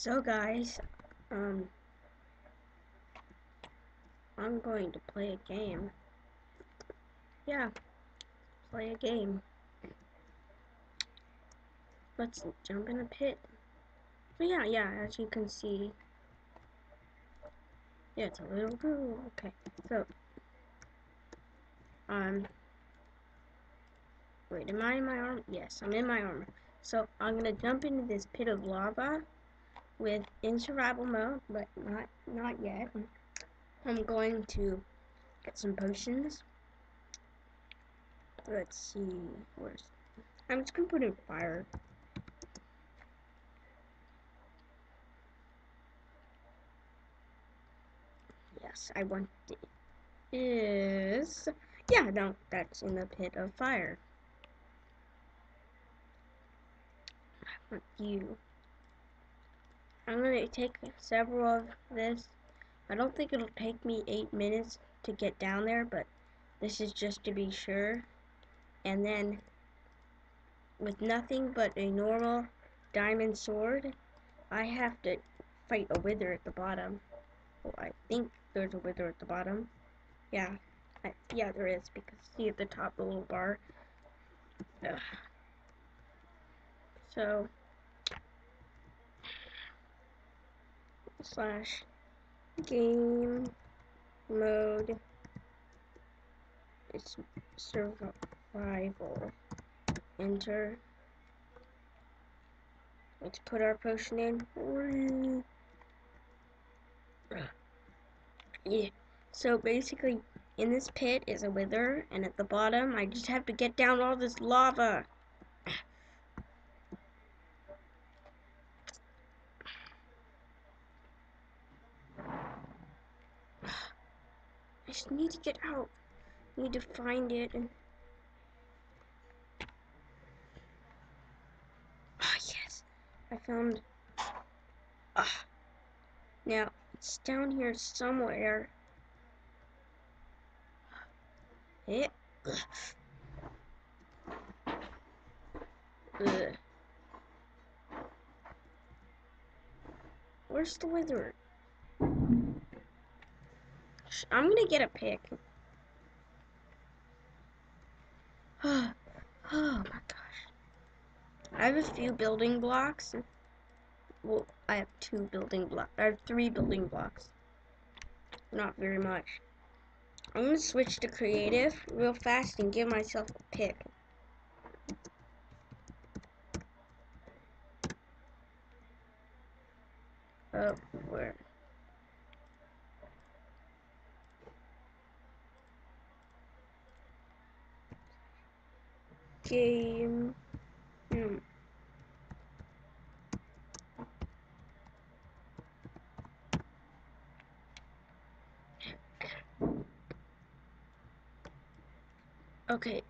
So guys, um, I'm going to play a game. Yeah, play a game. Let's jump in a pit. But yeah, yeah, as you can see, yeah, it's a little cool. Okay, so, um, wait, am I in my armor? Yes, I'm in my armor. So, I'm gonna jump into this pit of lava with in survival mode, but not not yet. I'm going to get some potions. Let's see, where's I'm just gonna put in fire. Yes, I want it. Is yeah, no, that's in the pit of fire. I want you. I'm going to take several of this. I don't think it'll take me 8 minutes to get down there, but this is just to be sure. And then, with nothing but a normal diamond sword, I have to fight a wither at the bottom. Well, I think there's a wither at the bottom. Yeah, I, yeah, there is, because see at the top the little bar. Ugh. So, slash game mode. It's survival. Enter. Let's put our potion in. Yeah. So basically in this pit is a wither and at the bottom I just have to get down all this lava just need to get out. I need to find it and Ah oh, yes. I found Ah now it's down here somewhere. It Ugh. Where's the wizard? I'm gonna get a pick. Oh, oh my gosh. I have a few building blocks. Well, I have two building blocks. I have three building blocks. Not very much. I'm gonna switch to creative real fast and give myself a pick. Oh, where? Game. Hmm. Okay.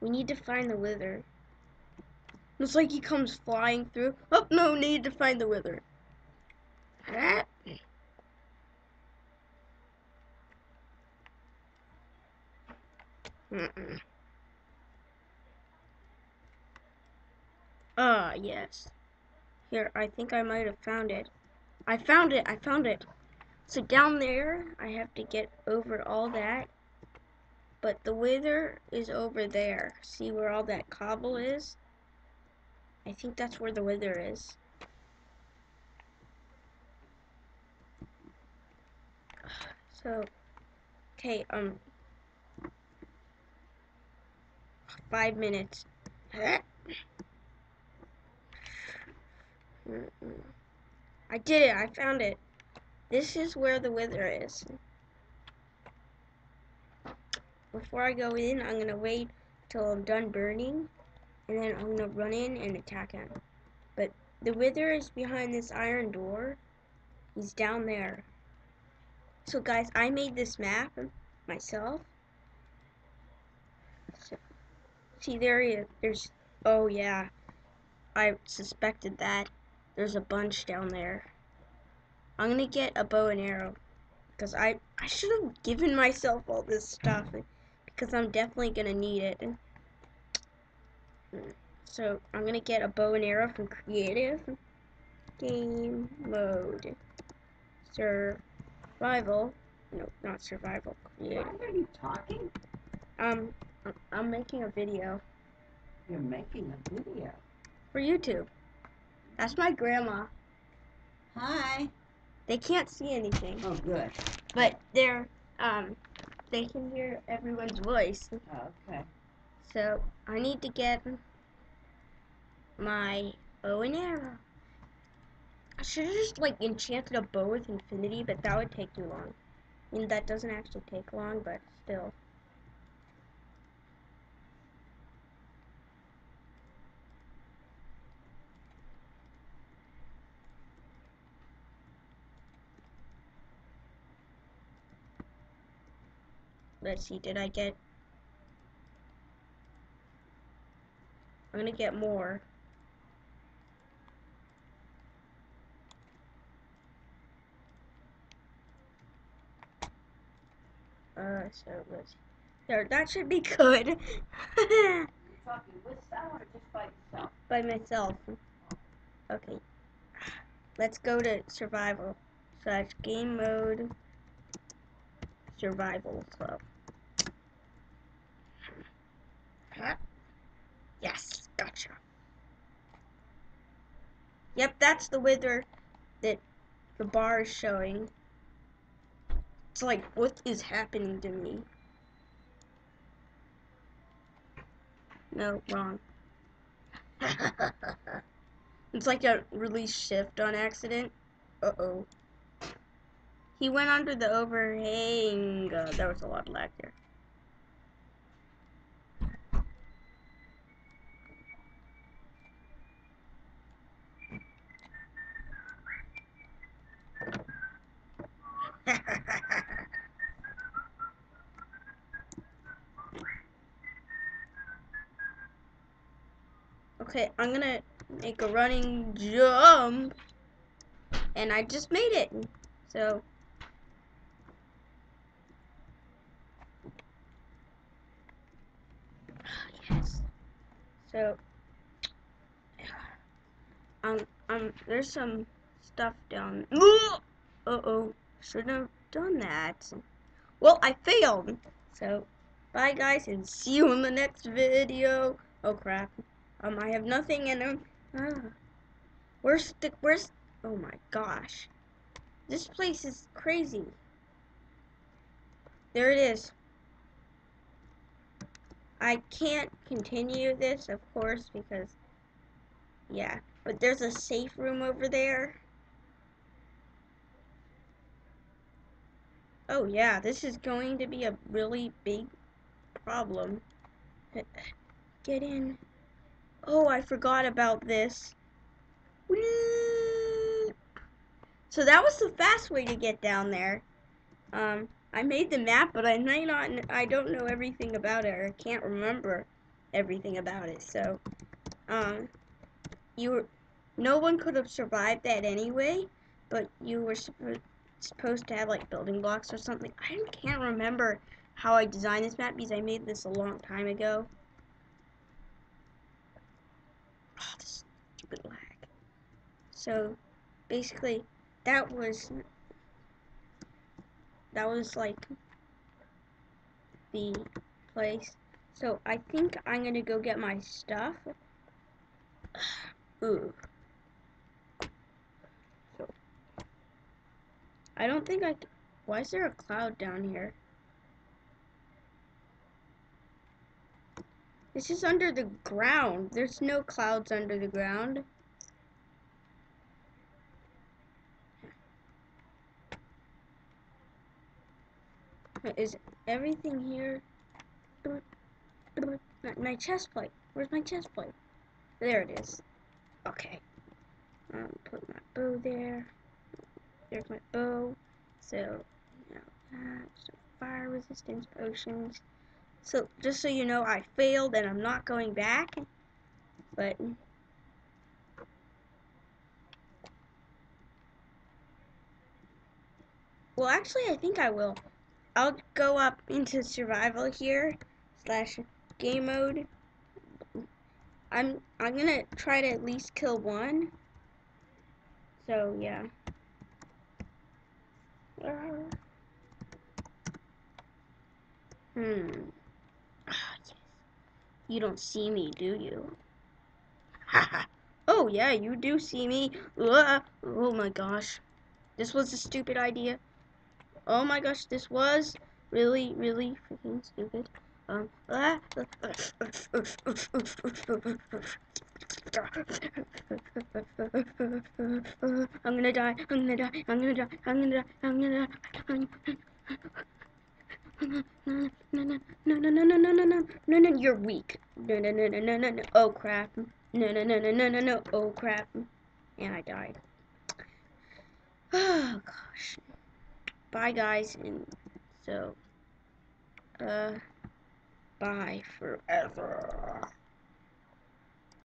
We need to find the wither. Looks like he comes flying through. Oh, no, need to find the wither. Mm -mm. Ah, yes. Here, I think I might have found it. I found it, I found it. So down there, I have to get over all that. But the wither is over there. See where all that cobble is? I think that's where the wither is. So, okay, um, five minutes. I did it. I found it. This is where the wither is. Before I go in, I'm going to wait till I'm done burning. And then I'm going to run in and attack him. But the wither is behind this iron door. He's down there. So guys, I made this map myself. So, see, there he is. There's, oh yeah. I suspected that. There's a bunch down there. I'm gonna get a bow and arrow because I I should have given myself all this stuff because I'm definitely gonna need it. So I'm gonna get a bow and arrow from creative. game mode survival. No, not survival. Creative. Why are you talking? Um, I'm- I'm making a video You're making a video. for YouTube. That's my grandma. Hi. They can't see anything, Oh, good. but they're um, they can hear everyone's voice. Oh, Okay. So I need to get my bow and arrow. I should have just like enchanted a bow with infinity, but that would take too long. I mean, that doesn't actually take long, but still. Let's see, did I get I'm gonna get more. Uh, so let's. There, that should be good. By myself. Okay. Let's go to survival slash game mode survival club. Huh? Yes, gotcha. Yep, that's the wither that the bar is showing. It's like, what is happening to me? No, wrong. it's like a release shift on accident. Uh oh. He went under the overhang. Uh, there was a lot of lag there. Okay, I'm gonna make a running jump. And I just made it. So. Yes. So. Um, um, there's some stuff down. Uh oh. Shouldn't have done that. Well, I failed. So, bye guys, and see you in the next video. Oh crap. Um, I have nothing in them. Ah. Where's the, where's, oh my gosh. This place is crazy. There it is. I can't continue this, of course, because, yeah. But there's a safe room over there. Oh yeah, this is going to be a really big problem. Get in. Oh, I forgot about this. So that was the fast way to get down there. Um, I made the map, but I may not. I don't know everything about it, or I can't remember everything about it. So, um, you were. No one could have survived that anyway, but you were supposed to have like building blocks or something. I can't remember how I designed this map because I made this a long time ago. Oh, this stupid lag. So basically, that was that was like the place. So I think I'm gonna go get my stuff. Ooh. So I don't think I. Why is there a cloud down here? This is under the ground. There's no clouds under the ground. Is everything here? My- chest plate. Where's my chest plate? There it is. Okay. Um, put my bow there. There's my bow. So, now that. So, fire resistance potions. So, just so you know, I failed and I'm not going back. But. Well, actually, I think I will. I'll go up into survival here, slash game mode. I'm I'm gonna try to at least kill one. So yeah. Hmm. Ah, yes. You don't see me, do you? oh yeah, you do see me. Oh my gosh. This was a stupid idea. Oh my gosh, this was really, really freaking stupid. Um, ah, I'm gonna die, I'm gonna die, I'm gonna die, I'm gonna die, I'm gonna die. No, no, no, no, no, no, no, no, no, no, no, no, you're weak. No, no, no, no, no, no, no, oh crap. No, no, no, no, no, no, no, oh crap. And I died. Oh gosh. Bye guys, and so, uh, bye forever.